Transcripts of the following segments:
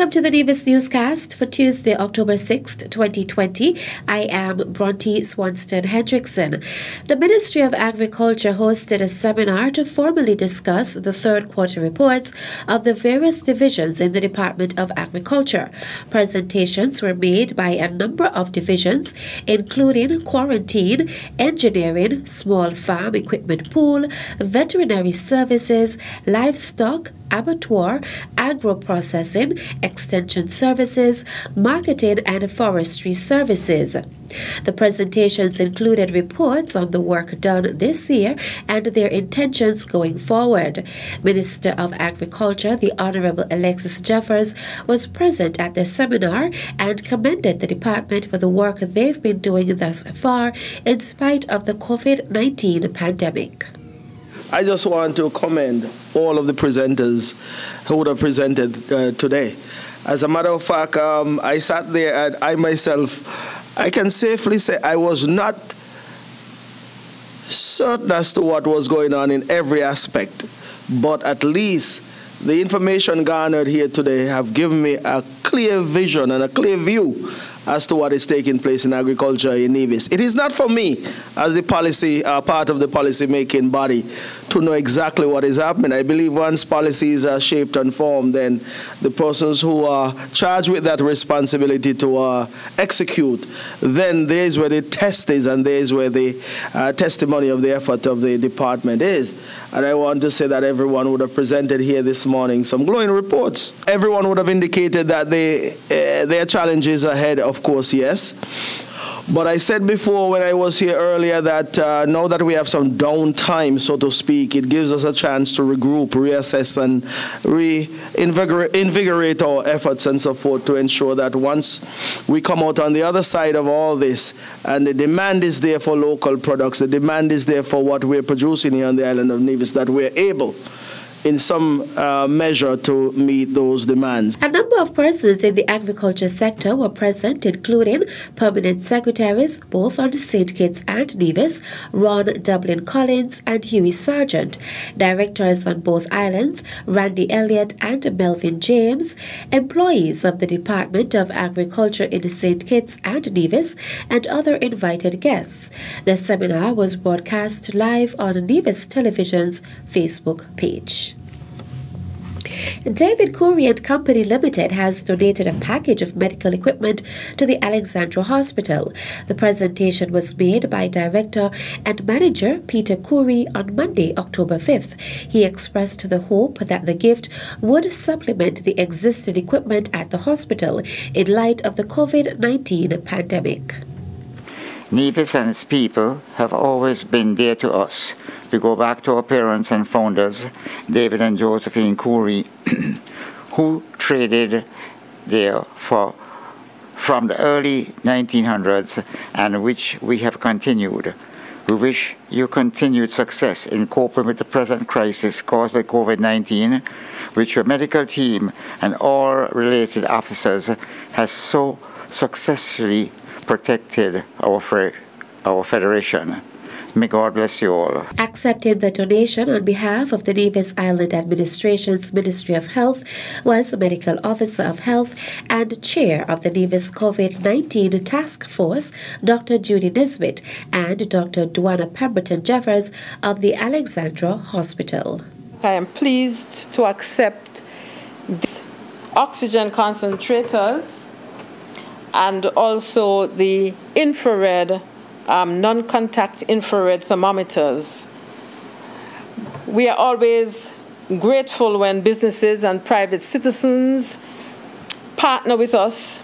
Welcome to the Nevis Newscast for Tuesday, October 6th, 2020. I am Bronte Swanston Hendrickson. The Ministry of Agriculture hosted a seminar to formally discuss the third quarter reports of the various divisions in the Department of Agriculture. Presentations were made by a number of divisions, including quarantine, engineering, small farm equipment pool, veterinary services, livestock, abattoir, agro processing, extension services, marketing, and forestry services. The presentations included reports on the work done this year and their intentions going forward. Minister of Agriculture, the Honorable Alexis Jeffers, was present at the seminar and commended the department for the work they've been doing thus far in spite of the COVID 19 pandemic. I just want to commend all of the presenters who would have presented uh, today. As a matter of fact, um, I sat there and I myself, I can safely say I was not certain as to what was going on in every aspect, but at least the information garnered here today have given me a clear vision and a clear view as to what is taking place in agriculture in Nevis. It is not for me, as the policy, uh, part of the policy making body, to know exactly what is happening. I believe once policies are shaped and formed, then the persons who are charged with that responsibility to uh, execute, then there is where the test is and there is where the uh, testimony of the effort of the department is. And I want to say that everyone would have presented here this morning some glowing reports. Everyone would have indicated that they, uh, their challenges ahead, of course, yes. But I said before when I was here earlier that uh, now that we have some downtime, so to speak, it gives us a chance to regroup, reassess, and reinvigorate our efforts and so forth to ensure that once we come out on the other side of all this and the demand is there for local products, the demand is there for what we're producing here on the island of Nevis, that we're able in some uh, measure to meet those demands. A number of persons in the agriculture sector were present, including permanent secretaries both on St. Kitts and Nevis, Ron Dublin Collins and Huey Sargent, directors on both islands, Randy Elliott and Melvin James, employees of the Department of Agriculture in St. Kitts and Nevis, and other invited guests. The seminar was broadcast live on Nevis Television's Facebook page. David Coury and Company Limited has donated a package of medical equipment to the Alexandra Hospital. The presentation was made by Director and Manager Peter Coury on Monday, October 5th. He expressed the hope that the gift would supplement the existing equipment at the hospital in light of the COVID 19 pandemic. Nevis and its people have always been dear to us. We go back to our parents and founders, David and Josephine Coury, who traded there for from the early 1900s and which we have continued. We wish you continued success in coping with the present crisis caused by COVID-19, which your medical team and all related officers has so successfully protected our, our federation. May God bless you all. Accepting the donation on behalf of the Nevis Island Administration's Ministry of Health was Medical Officer of Health and Chair of the Nevis COVID 19 Task Force, Dr. Judy Nisbett, and Dr. Duana Pemberton Jeffers of the Alexandra Hospital. I am pleased to accept these oxygen concentrators and also the infrared um, non-contact infrared thermometers. We are always grateful when businesses and private citizens partner with us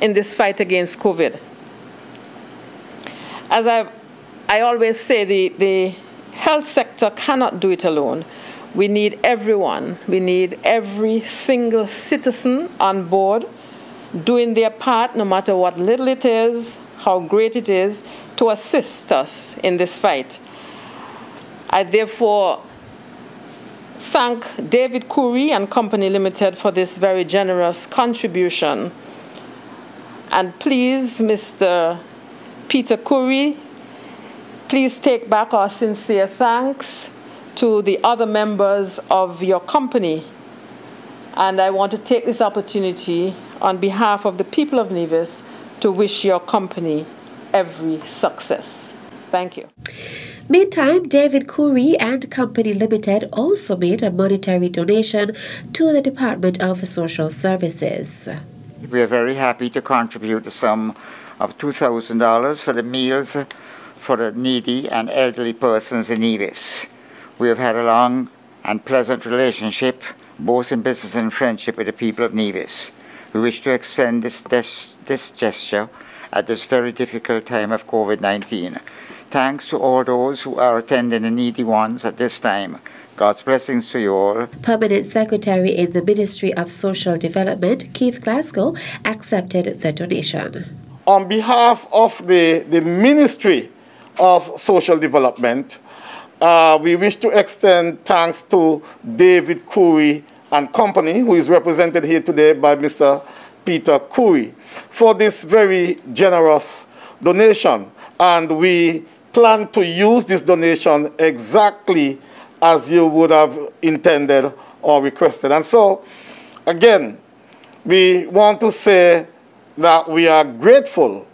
in this fight against COVID. As I, I always say, the, the health sector cannot do it alone. We need everyone. We need every single citizen on board doing their part, no matter what little it is, how great it is, to assist us in this fight. I therefore thank David Coury and Company Limited for this very generous contribution. And please, Mr. Peter Coury, please take back our sincere thanks to the other members of your company And I want to take this opportunity on behalf of the people of Nevis to wish your company every success. Thank you. Meantime, David Coury and Company Limited also made a monetary donation to the Department of Social Services. We are very happy to contribute a sum of $2,000 for the meals for the needy and elderly persons in Nevis. We have had a long and pleasant relationship, both in business and friendship, with the people of Nevis. We wish to extend this, this, this gesture at this very difficult time of COVID 19. Thanks to all those who are attending the needy ones at this time. God's blessings to you all. Permanent Secretary in the Ministry of Social Development, Keith Glasgow, accepted the donation. On behalf of the, the Ministry of Social Development, uh, we wish to extend thanks to David Coury and Company, who is represented here today by Mr. Peter Coury, for this very generous donation. And we plan to use this donation exactly as you would have intended or requested. And so, again, we want to say that we are grateful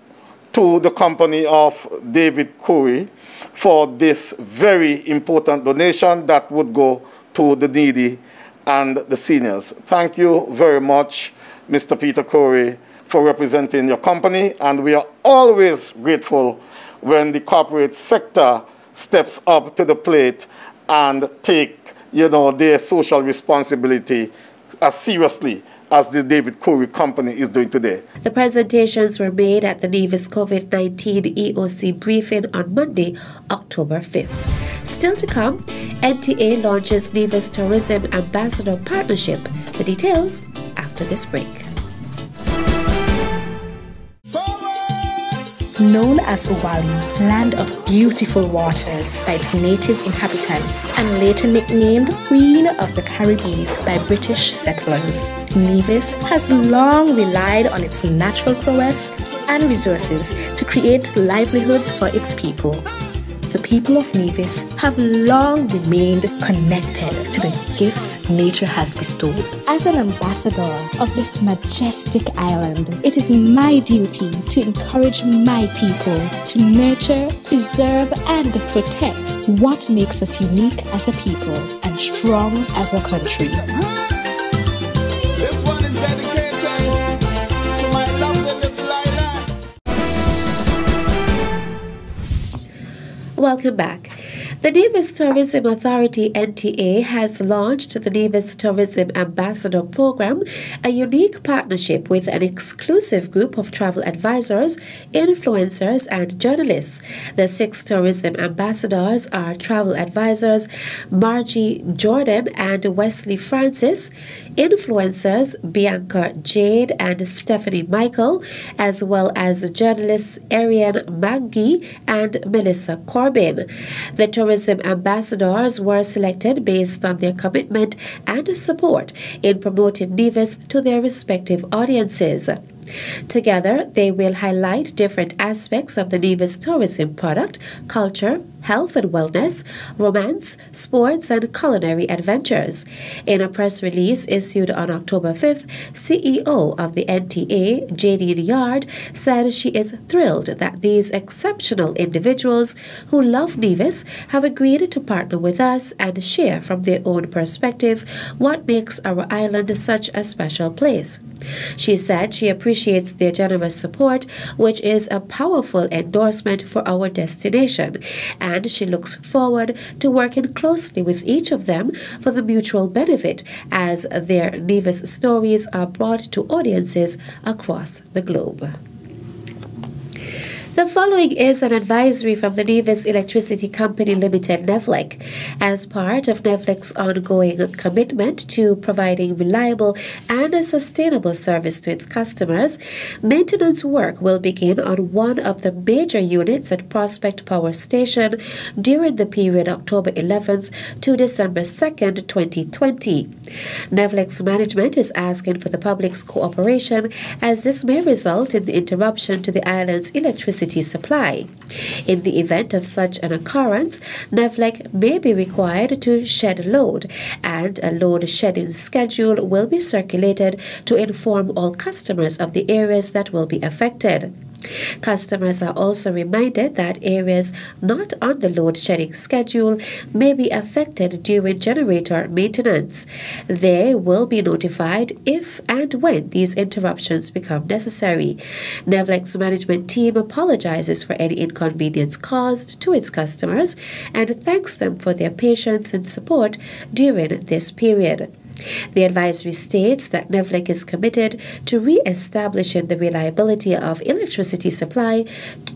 to the company of David Coury for this very important donation that would go to the needy and the seniors. Thank you very much, Mr. Peter Coury, for representing your company, and we are always grateful when the corporate sector steps up to the plate and take, you know, their social responsibility as seriously as the David Coury Company is doing today. The presentations were made at the Nevis COVID 19 EOC briefing on Monday, October 5th. Still to come, NTA launches Nevis Tourism Ambassador Partnership. The details after this break. Known as Oualie, land of beautiful waters by its native inhabitants, and later nicknamed Queen of the Caribbean by British settlers, Nevis has long relied on its natural prowess and resources to create livelihoods for its people the people of Nevis have long remained connected to the gifts nature has bestowed. As an ambassador of this majestic island, it is my duty to encourage my people to nurture, preserve, and protect what makes us unique as a people and strong as a country. Welcome back. The Nevis Tourism Authority NTA has launched the Nevis Tourism Ambassador Program, a unique partnership with an exclusive group of travel advisors, influencers, and journalists. The six tourism ambassadors are travel advisors Margie Jordan and Wesley Francis, influencers Bianca Jade and Stephanie Michael, as well as journalists Ariane Mangi and Melissa Corbin. The tourism tourism ambassadors were selected based on their commitment and support in promoting Nevis to their respective audiences. Together, they will highlight different aspects of the Nevis tourism product, culture, health and wellness, romance, sports, and culinary adventures. In a press release issued on October 5th, CEO of the NTA, Jadine Yarde, said she is thrilled that these exceptional individuals who love Nevis have agreed to partner with us and share from their own perspective what makes our island such a special place. She said she appreciates their generous support, which is a powerful endorsement for our destination, and she looks forward to working closely with each of them for the mutual benefit as their Nevis stories are brought to audiences across the globe. The following is an advisory from the Nevis Electricity Company Limited, NEVLEC. As part of NEVLEC's ongoing commitment to providing reliable and a sustainable service to its customers, maintenance work will begin on one of the major units at Prospect Power Station during the period October 11th to December 2nd, 2020. NEVLEC's management is asking for the public's cooperation as this may result in the interruption to the island's electricity electricity supply. In the event of such an occurrence, NEVLEC may be required to shed load, and a load shedding schedule will be circulated to inform all customers of the areas that will be affected. Customers are also reminded that areas not on the load shedding schedule may be affected during generator maintenance. They will be notified if and when these interruptions become necessary. NEVLEC's management team apologizes for any inconvenience caused to its customers and thanks them for their patience and support during this period. The advisory states that NEVLEC is committed to re-establishing the reliability of electricity supply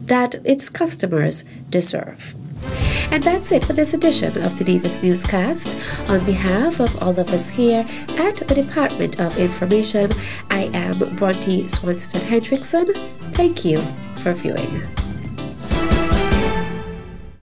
that its customers deserve. And that's it for this edition of the Nevis Newscast. On behalf of all of us here at the Department of Information, I am Bronte Swanston Hendrickson. Thank you for viewing.